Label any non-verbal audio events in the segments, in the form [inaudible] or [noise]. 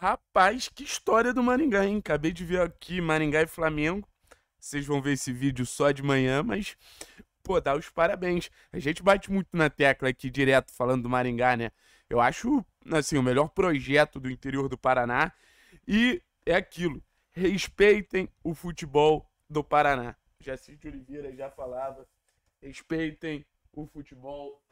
Rapaz, que história do Maringá, hein? Acabei de ver aqui Maringá e Flamengo. Vocês vão ver esse vídeo só de manhã, mas, pô, dá os parabéns. A gente bate muito na tecla aqui direto falando do Maringá, né? Eu acho, assim, o melhor projeto do interior do Paraná. E é aquilo. Respeitem o futebol do Paraná. Jacide Oliveira já falava. Respeitem o futebol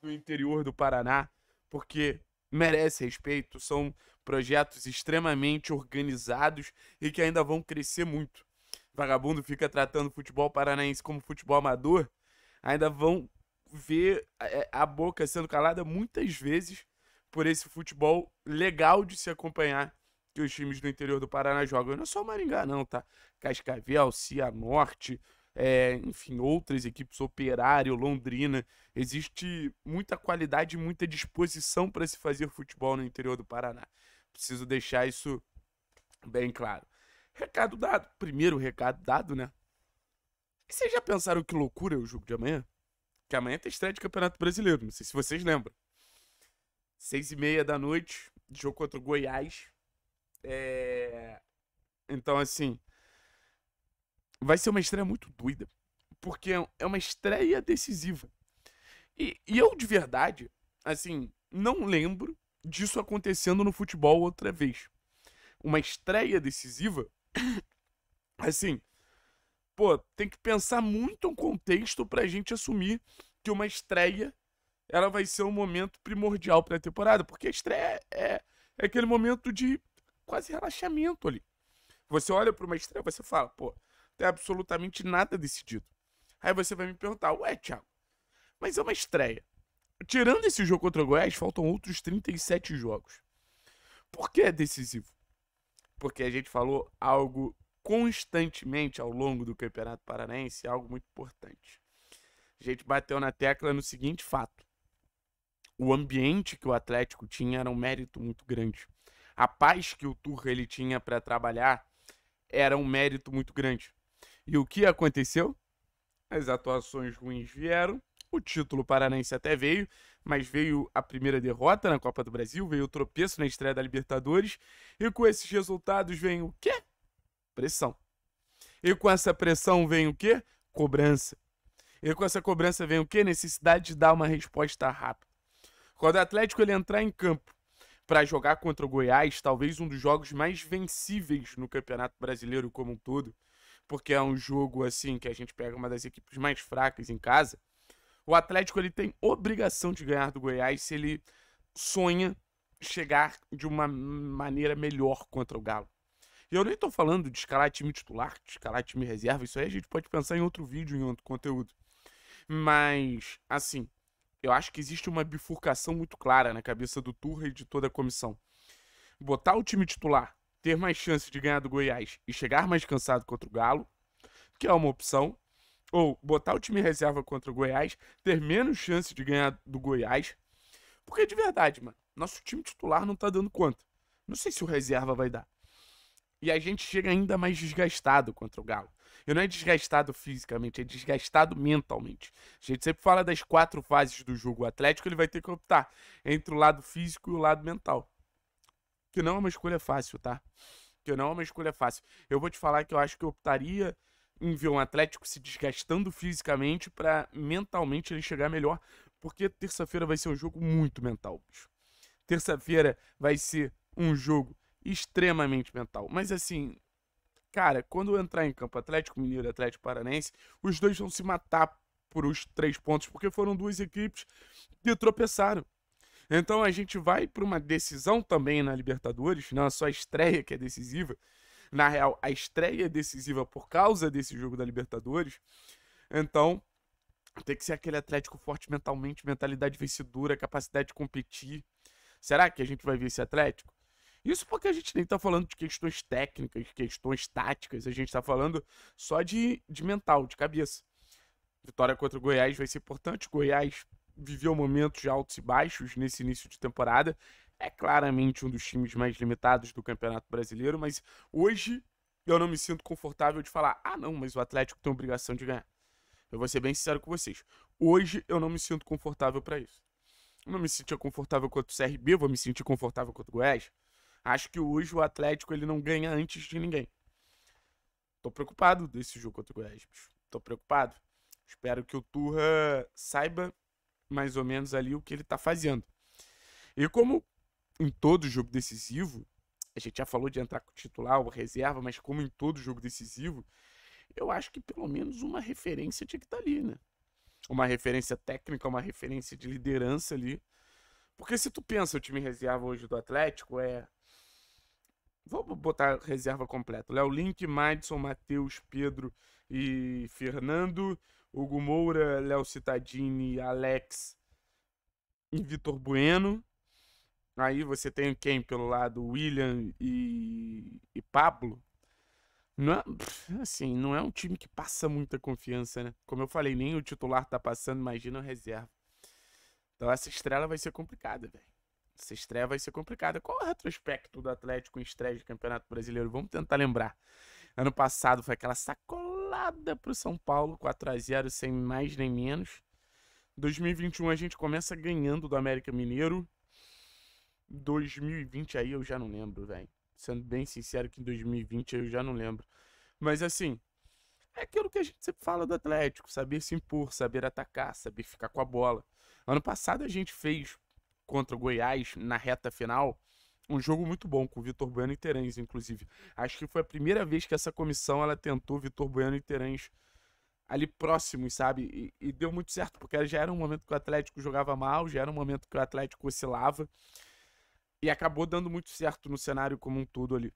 do interior do Paraná, porque merece respeito. São projetos extremamente organizados e que ainda vão crescer muito. Vagabundo fica tratando futebol paranaense como futebol amador, ainda vão ver é, a boca sendo calada muitas vezes por esse futebol legal de se acompanhar que os times do interior do Paraná jogam. Não é só Maringá, não, tá? Cascavel, Cianorte, é, enfim, outras equipes, Operário, Londrina. Existe muita qualidade e muita disposição para se fazer futebol no interior do Paraná. Preciso deixar isso bem claro. Recado dado. Primeiro recado dado, né? E vocês já pensaram que loucura é o jogo de amanhã? Que amanhã tem estreia de Campeonato Brasileiro, não sei se vocês lembram. Seis e meia da noite, jogo contra o Goiás. É... Então, assim, vai ser uma estreia muito doida. Porque é uma estreia decisiva. E, e eu, de verdade, assim, não lembro disso acontecendo no futebol outra vez. Uma estreia decisiva, [coughs] assim, pô, tem que pensar muito um contexto pra gente assumir que uma estreia ela vai ser um momento primordial para a temporada, porque a estreia é, é aquele momento de quase relaxamento ali. Você olha para uma estreia, você fala, pô, tem absolutamente nada decidido. Aí você vai me perguntar, ué, Thiago, mas é uma estreia. Tirando esse jogo contra o Goiás, faltam outros 37 jogos. Por que é decisivo? Porque a gente falou algo constantemente ao longo do Campeonato Paranaense, algo muito importante. A gente bateu na tecla no seguinte fato: o ambiente que o Atlético tinha era um mérito muito grande. A paz que o Turra ele tinha para trabalhar era um mérito muito grande. E o que aconteceu? As atuações ruins vieram, o título paranense até veio, mas veio a primeira derrota na Copa do Brasil, veio o tropeço na estreia da Libertadores, e com esses resultados vem o quê? Pressão. E com essa pressão vem o quê? Cobrança. E com essa cobrança vem o quê? Necessidade de dar uma resposta rápida. Quando o Atlético ele entrar em campo para jogar contra o Goiás, talvez um dos jogos mais vencíveis no Campeonato Brasileiro como um todo, porque é um jogo assim que a gente pega uma das equipes mais fracas em casa. O Atlético ele tem obrigação de ganhar do Goiás se ele sonha chegar de uma maneira melhor contra o Galo. E eu nem estou falando de escalar time titular, de escalar time reserva, isso aí a gente pode pensar em outro vídeo, em outro conteúdo. Mas, assim, eu acho que existe uma bifurcação muito clara na cabeça do Turra e de toda a comissão. Botar o time titular ter mais chance de ganhar do Goiás e chegar mais cansado contra o Galo, que é uma opção. Ou botar o time reserva contra o Goiás, ter menos chance de ganhar do Goiás. Porque de verdade, mano, nosso time titular não tá dando conta. Não sei se o reserva vai dar. E a gente chega ainda mais desgastado contra o Galo. E não é desgastado fisicamente, é desgastado mentalmente. A gente sempre fala das quatro fases do jogo. O Atlético ele vai ter que optar entre o lado físico e o lado mental que não é uma escolha fácil, tá? Que não é uma escolha fácil. Eu vou te falar que eu acho que eu optaria em ver um Atlético se desgastando fisicamente para mentalmente ele chegar melhor, porque terça-feira vai ser um jogo muito mental, bicho. Terça-feira vai ser um jogo extremamente mental. Mas assim, cara, quando entrar em campo Atlético Mineiro e Atlético Paranense, os dois vão se matar por os três pontos, porque foram duas equipes que tropeçaram. Então a gente vai para uma decisão também na Libertadores, não é só a estreia que é decisiva. Na real, a estreia é decisiva por causa desse jogo da Libertadores. Então, tem que ser aquele Atlético forte mentalmente, mentalidade vencedora, capacidade de competir. Será que a gente vai ver esse Atlético? Isso porque a gente nem tá falando de questões técnicas, questões táticas, a gente tá falando só de, de mental, de cabeça. Vitória contra o Goiás vai ser importante. Goiás viveu momentos de altos e baixos nesse início de temporada. É claramente um dos times mais limitados do Campeonato Brasileiro, mas hoje eu não me sinto confortável de falar: ah, não, mas o Atlético tem obrigação de ganhar. Eu vou ser bem sincero com vocês. Hoje eu não me sinto confortável para isso. Eu não me sentia confortável contra o CRB, vou me sentir confortável contra o Goiás. Acho que hoje o Atlético ele não ganha antes de ninguém. Tô preocupado desse jogo contra o Goiás, bicho. Tô preocupado. Espero que o Turra saiba mais ou menos ali o que ele tá fazendo. E como em todo jogo decisivo, a gente já falou de entrar com titular ou reserva, mas como em todo jogo decisivo, eu acho que pelo menos uma referência tinha que estar tá ali, né? Uma referência técnica, uma referência de liderança ali. Porque se tu pensa o time reserva hoje do Atlético é. Vou botar reserva completa. Léo Link, Madison, Matheus, Pedro e Fernando. Hugo Moura, Léo Cittadini, Alex e Vitor Bueno. Aí você tem quem pelo lado? William e, e Pablo. Não é, assim, não é um time que passa muita confiança, né? Como eu falei, nem o titular tá passando, imagina o reserva. Então essa estreia vai ser complicada, velho. Essa estreia vai ser complicada. Qual é o retrospecto do Atlético em estreia de Campeonato Brasileiro? Vamos tentar lembrar. Ano passado foi aquela sacolada pro São Paulo, 4 a 0 sem mais nem menos. 2021 a gente começa ganhando do América Mineiro. 2020 aí eu já não lembro, velho. Sendo bem sincero que em 2020 eu já não lembro. Mas assim, é aquilo que a gente sempre fala do Atlético, saber se impor, saber atacar, saber ficar com a bola. Ano passado a gente fez contra o Goiás na reta final um jogo muito bom com o Vitor Bueno e Terãs, inclusive. Acho que foi a primeira vez que essa comissão ela tentou Vitor Bueno e Terãs ali próximos, sabe? E, e, deu muito certo, porque já era um momento que o Atlético jogava mal, já era um momento que o Atlético oscilava. E acabou dando muito certo no cenário como um todo ali.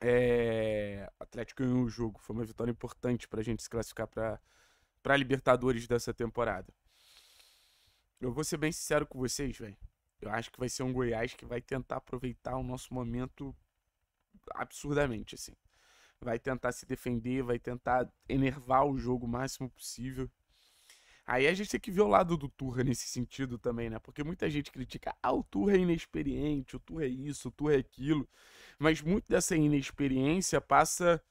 É... O Atlético ganhou o jogo. Foi uma vitória importante para a gente se classificar para Libertadores dessa temporada. Eu vou ser bem sincero com vocês, velho. Eu acho que vai ser um Goiás que vai tentar aproveitar o nosso momento absurdamente, assim. Vai tentar se defender, vai tentar enervar o jogo o máximo possível. Aí a gente tem que ver o lado do Turra nesse sentido também, né? Porque muita gente critica, ah, o Turra é inexperiente, o Turra é isso, o Turra é aquilo. Mas muito dessa inexperiência passa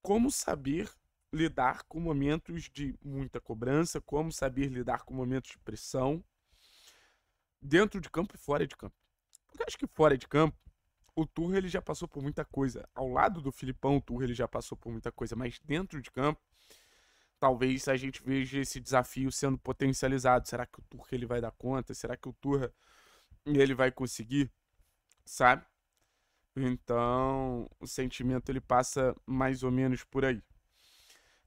como saber lidar com momentos de muita cobrança, como saber lidar com momentos de pressão, dentro de campo e fora de campo. Porque acho que fora de campo, o Turra ele já passou por muita coisa. Ao lado do Filipão, o Turra ele já passou por muita coisa, mas dentro de campo, talvez a gente veja esse desafio sendo potencializado. Será que o Turra ele vai dar conta? Será que o Turra ele vai conseguir? Sabe? Então, o sentimento ele passa mais ou menos por aí.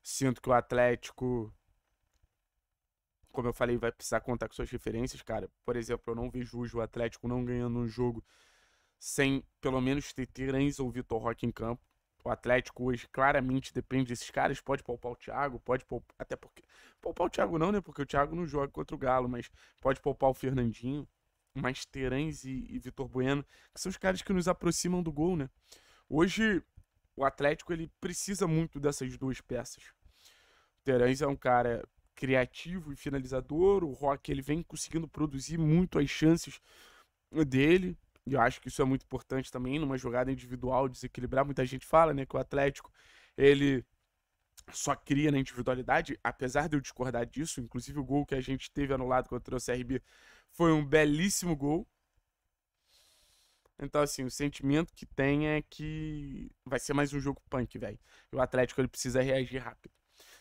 Sinto que o Atlético, como eu falei, vai precisar contar com suas referências, cara. Por exemplo, eu não vejo o Atlético não ganhando um jogo sem pelo menos ter Terence ou Vitor Roque em campo. O Atlético hoje claramente depende desses caras. Pode poupar o Thiago, pode poupar. Até porque. Poupar o Thiago não, né? Porque o Thiago não joga contra o Galo, mas pode poupar o Fernandinho. Mas Terãs e, e Vitor Bueno, que são os caras que nos aproximam do gol, né? Hoje, o Atlético ele precisa muito dessas duas peças. O é um cara criativo e finalizador. O Rock ele vem conseguindo produzir muito as chances dele. E eu acho que isso é muito importante também numa jogada individual, desequilibrar. Muita gente fala, né, que o Atlético, ele só cria na individualidade, apesar de eu discordar disso, inclusive o gol que a gente teve anulado contra o CRB foi um belíssimo gol. Então, assim, o sentimento que tem é que vai ser mais um jogo punk, velho. E o Atlético ele precisa reagir rápido.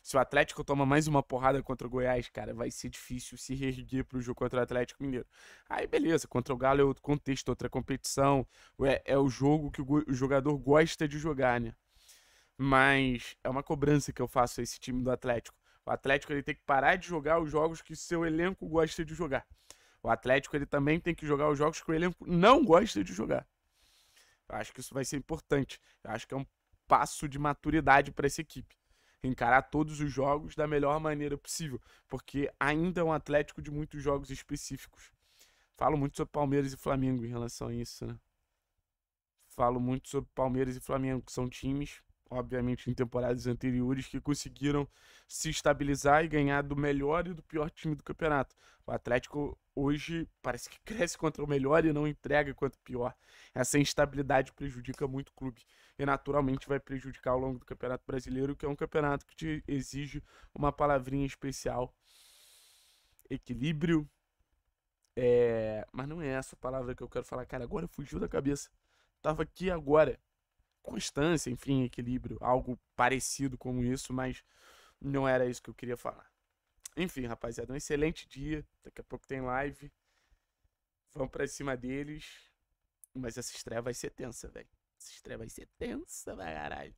Se o Atlético toma mais uma porrada contra o Goiás, cara, vai ser difícil se reerguer pro jogo contra o Atlético Mineiro. Aí, beleza, contra o Galo é outro contexto, outra competição. É, é o jogo que o, o jogador gosta de jogar, né? Mas é uma cobrança que eu faço a esse time do Atlético. O Atlético ele tem que parar de jogar os jogos que seu elenco gosta de jogar. O Atlético ele também tem que jogar os jogos que o elenco não gosta de jogar. Eu acho que isso vai ser importante. Eu acho que é um passo de maturidade para essa equipe encarar todos os jogos da melhor maneira possível, porque ainda é um Atlético de muitos jogos específicos. Falo muito sobre Palmeiras e Flamengo em relação a isso, né? Falo muito sobre Palmeiras e Flamengo, que são times, obviamente, em temporadas anteriores, que conseguiram se estabilizar e ganhar do melhor e do pior time do campeonato. O Atlético hoje parece que cresce contra o melhor e não entrega contra o pior. Essa instabilidade prejudica muito o clube e naturalmente vai prejudicar ao longo do Campeonato Brasileiro, que é um campeonato que te exige uma palavrinha especial. Equilíbrio. É... Mas não é essa palavra que eu quero falar, cara. Agora fugiu da cabeça. tava aqui agora. Constância, enfim, equilíbrio, algo parecido como isso, mas não era isso que eu queria falar. Enfim, rapaziada, um excelente dia. Daqui a pouco tem live. Vamos pra cima deles. Mas essa estreia vai ser tensa, velho. Essa estreia vai ser tensa pra caralho.